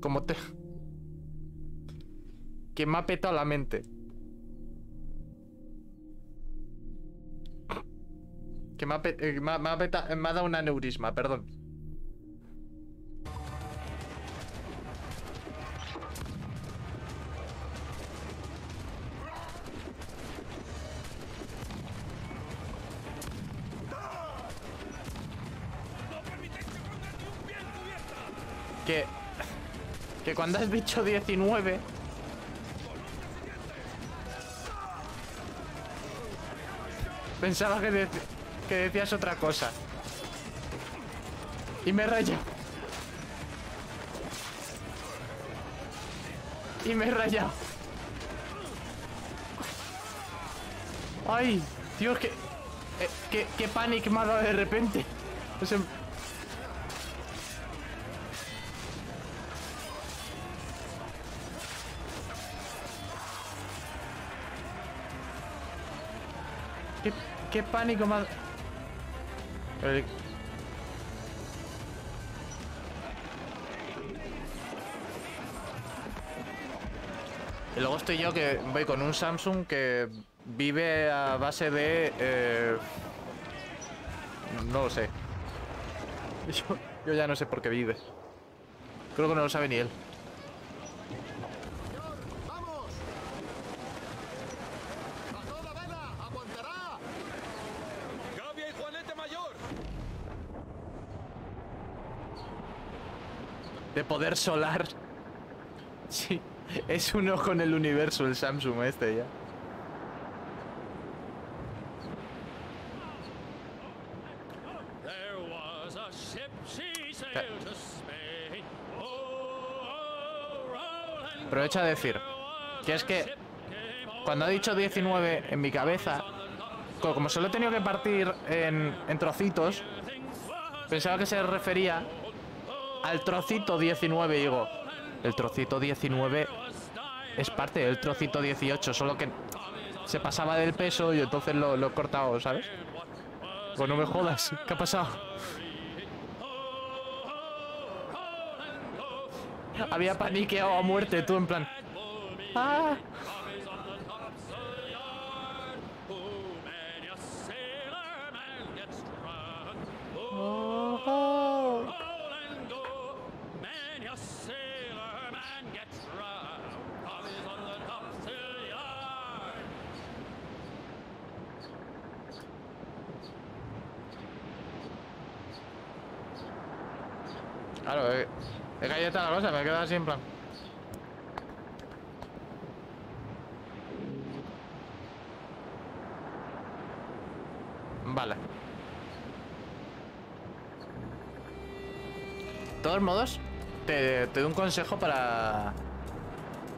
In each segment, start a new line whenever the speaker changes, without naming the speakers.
como te... Que me ha petado la mente. Que me ha, pe- eh, me ha- me ha peta- me ha dado un aneurisma, perdón. Cuando has dicho 19... Pensaba que, que decías otra cosa. Y me he rayado. Y me he rayado. Ay, Dios, que... eh, qué, qué pánico me ha dado de repente. O sea, ¿Qué, pánico más... Y luego estoy yo que voy con un Samsung que vive a base de... eh, No lo sé. Yo ya no sé por qué vive. Creo que no lo sabe ni él. Poder solar. Sí, es uno con el universo, el Samsung este ya.
A Spain. Oh, Roland,
Aprovecha de decir que es que cuando ha dicho 19 en mi cabeza, co- como solo he tenido que partir en, en trocitos, pensaba que se refería al trocito 19 y digo, el trocito 19 es parte del trocito 18, solo que se pasaba del peso y entonces lo, lo he cortado, ¿sabes? Pues no me jodas, ¿qué ha pasado? Había paniqueado a muerte, tú en plan... ¡Ah! La cosa, me queda así en plan... Vale. Todos modos, te, te doy un consejo para...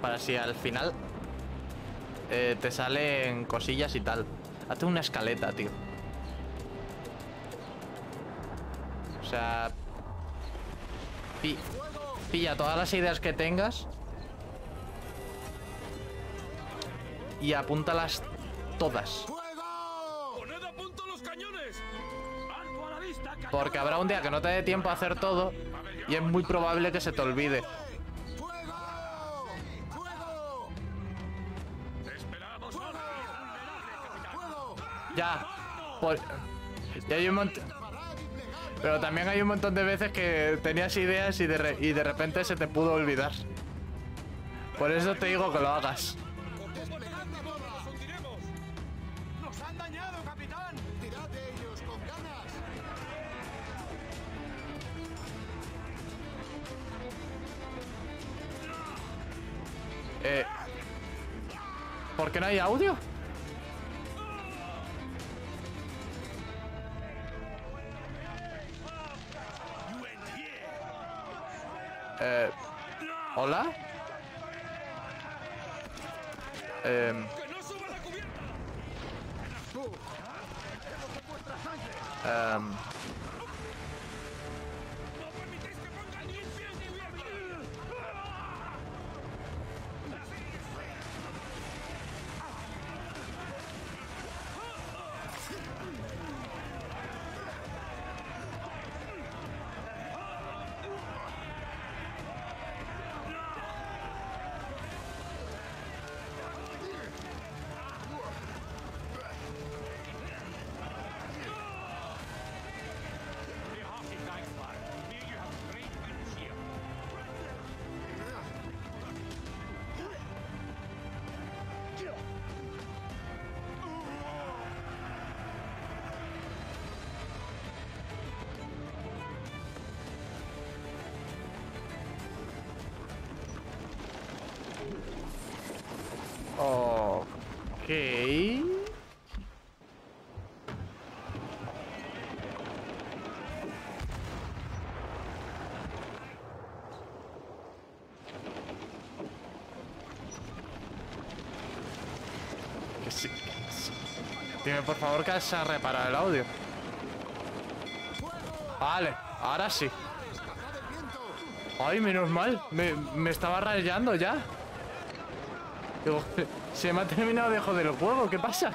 Para si al final eh, te salen cosillas y tal. Hazte una escaleta, tío. O sea... pi- pilla todas las ideas que tengas y apúntalas todas. Porque habrá un día que no te dé tiempo a hacer todo y es muy probable que se te olvide. Ya. Por- y hay un montón... Pero también hay un montón de veces que tenías ideas y de, re- y de repente se te pudo olvidar. Por eso te digo que lo hagas. Eh, ¿Por qué no hay audio? Eh, ¿Hola? Em,
¡Que
Ok. Sí, sí. Dime por favor que se ha reparado el audio. Vale, ahora sí. Ay, menos mal. Me, me estaba rayando ya. Se me ha terminado de joder el juego. ¿Qué pasa?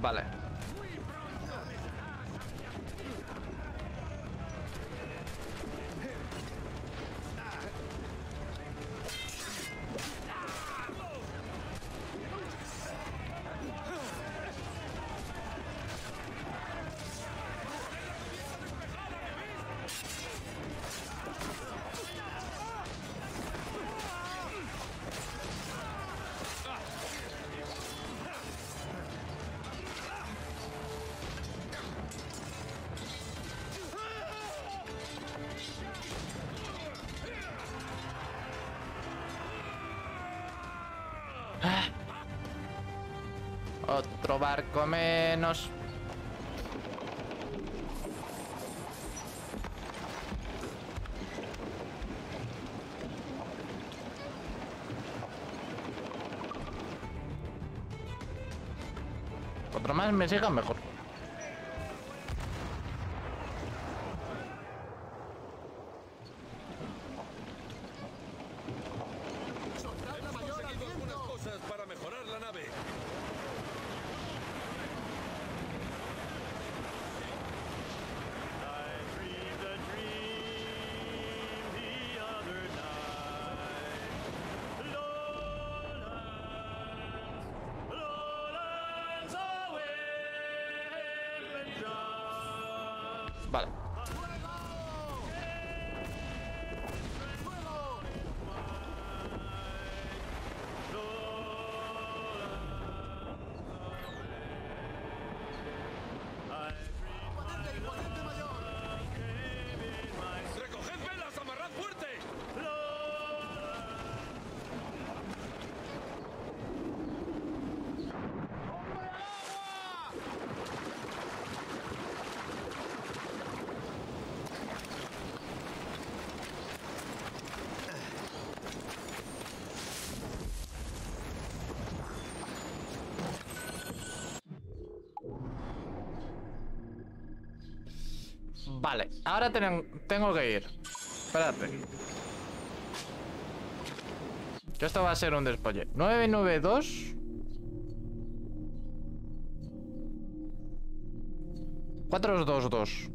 Vale. Otro barco menos. Otro más me siga mejor. Ahora tenen- tengo que ir. Espérate. Que esto va a ser un despolle. 992. 422.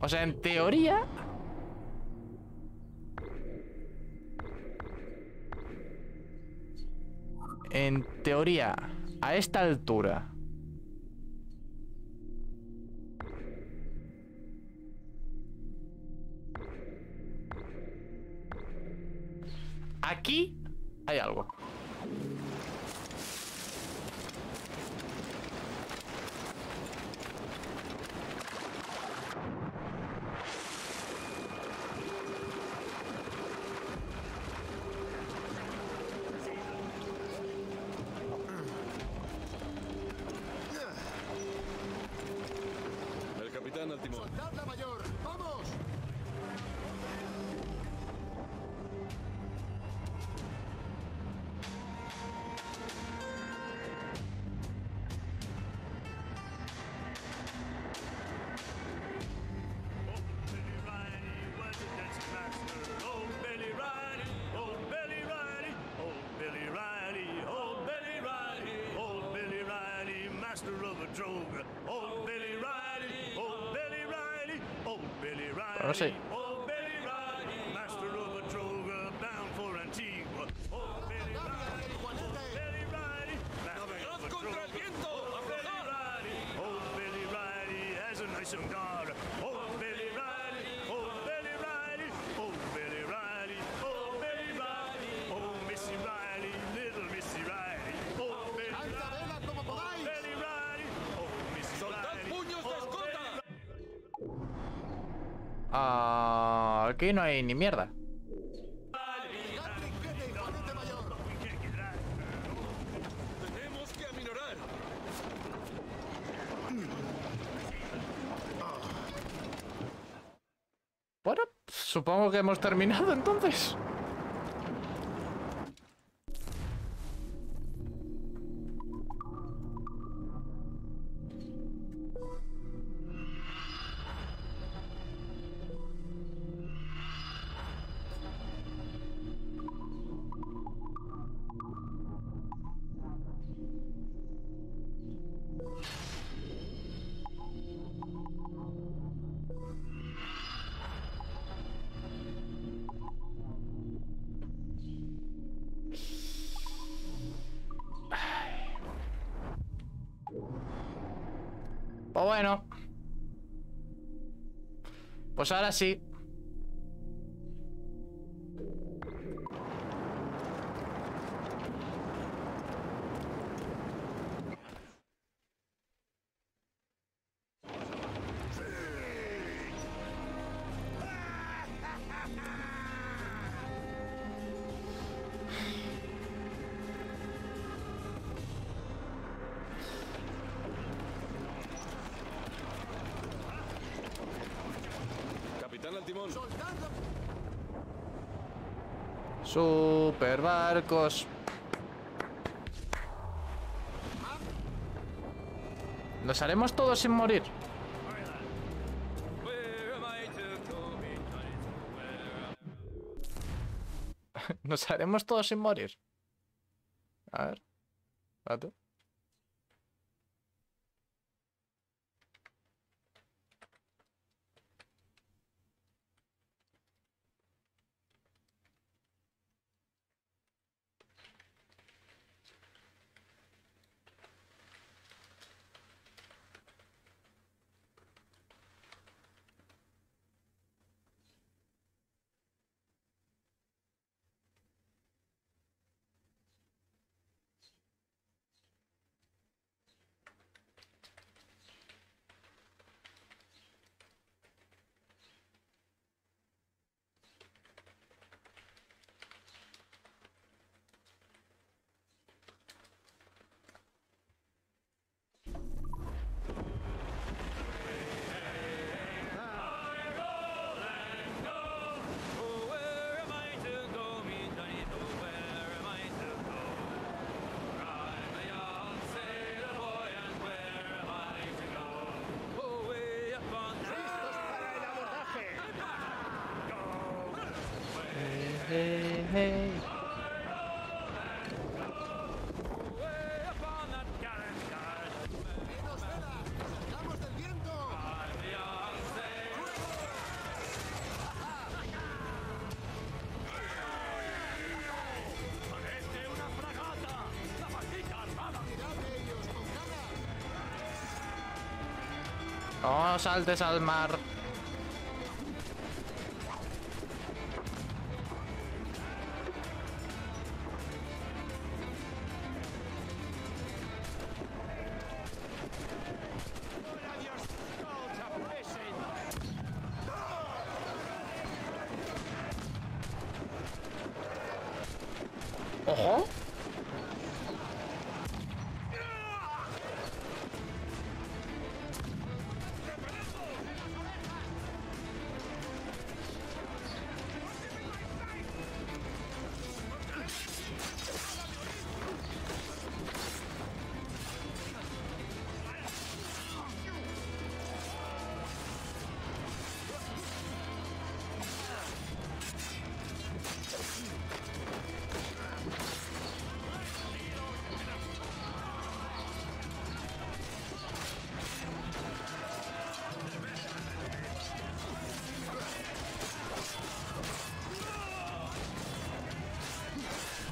O sea, en teoría. En teoría, a esta altura. Aquí hay algo.
Droga. Oh,
old Billy Riley, old Billy Riley, old Billy Riley.
Pero no.
Old Billy Riley, master of a droga, bound for Antigua. Old Billy Riley,
Juanete.
Billy Riley, master of a droga. Old Billy Riley, old Billy Riley has a nice young
Ah, aquí no hay ni mierda. Bueno, supongo que hemos terminado entonces. Pues bueno. Pues ahora sí. Super barcos. Nos haremos todos sin morir. Nos haremos todos sin morir. A ver.
Ganas!
No saltes al mar. 어허?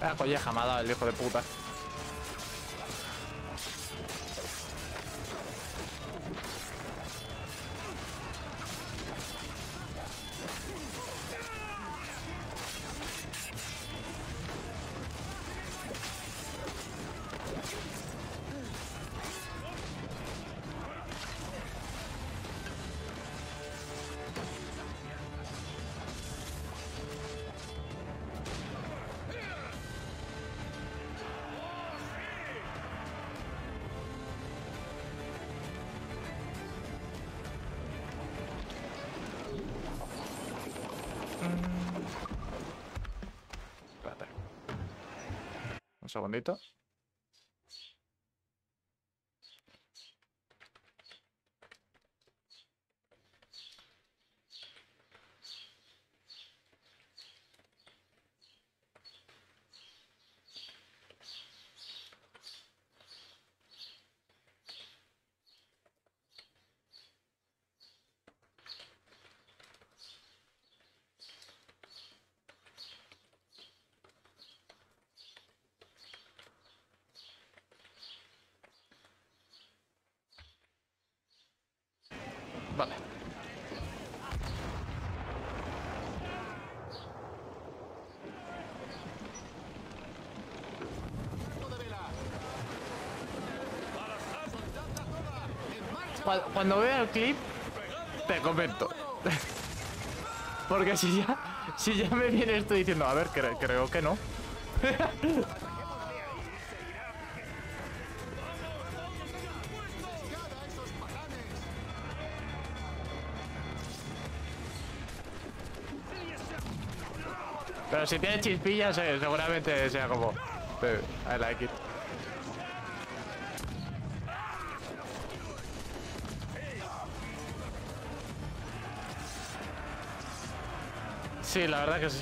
Ah, colleja me el hijo de puta. Un segundito.
En marcha.
Cu- Cuando vea el clip, te comento. Porque si ya, si ya me viene esto diciendo, a ver, cre- creo que no. Pero si tiene chispillas, eh, seguramente sea como. I like it. Sí, la verdad que sí.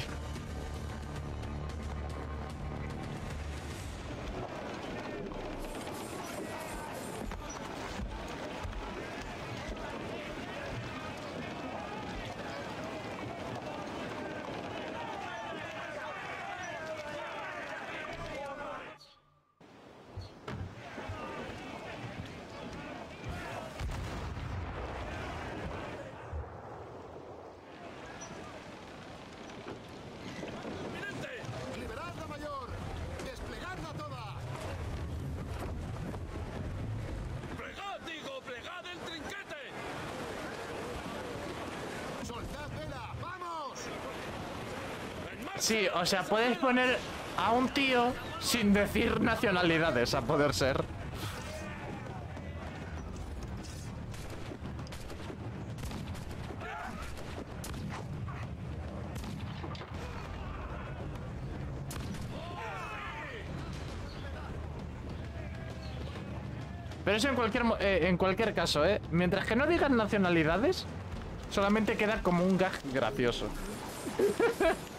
Sí, o sea, puedes poner a un tío sin decir nacionalidades, a poder ser. Pero eso en cualquier, eh, en cualquier caso, ¿eh? Mientras que no digan nacionalidades, solamente queda como un gag gracioso.